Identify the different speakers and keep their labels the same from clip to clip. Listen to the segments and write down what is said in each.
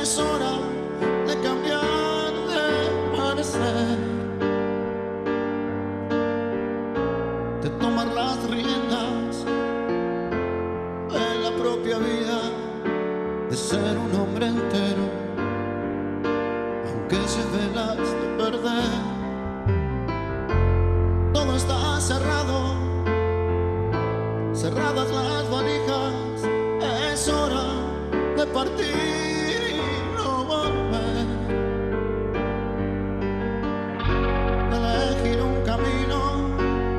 Speaker 1: Es hora de cambiar de parecer, de tomar las riendas de la propia vida, de ser un hombre entero, aunque se velas de perder. Todo está cerrado, cerradas las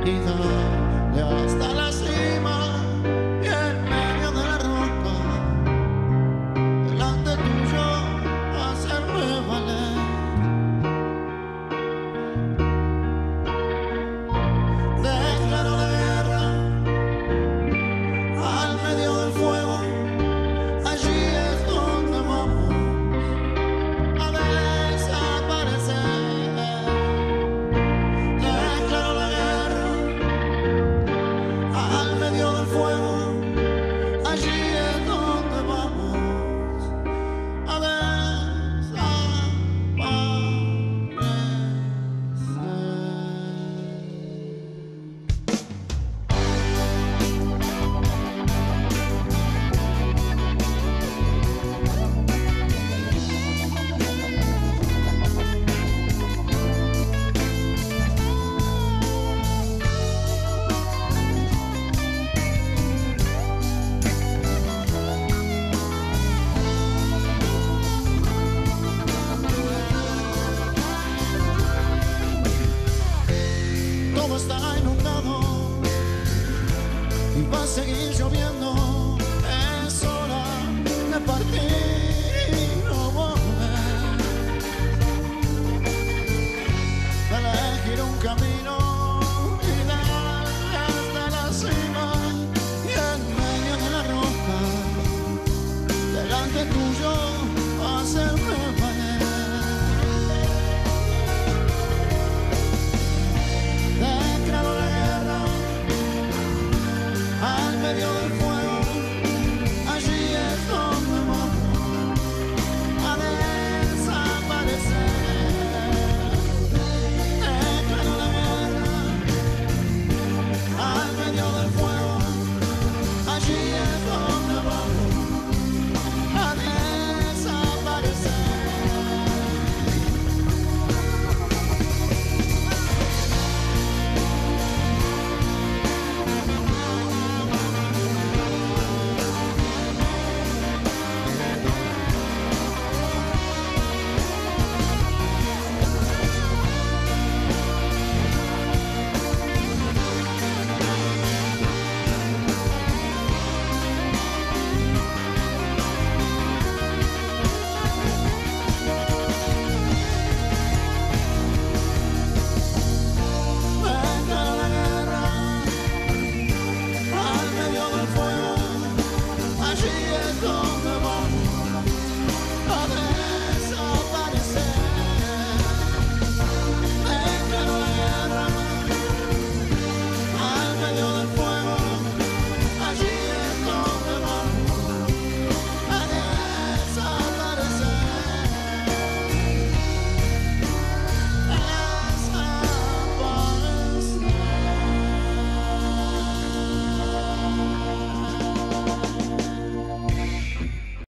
Speaker 1: y darle y va a seguir lloviendo. Es hora de partir y no volver. De elegir un camino riesgo.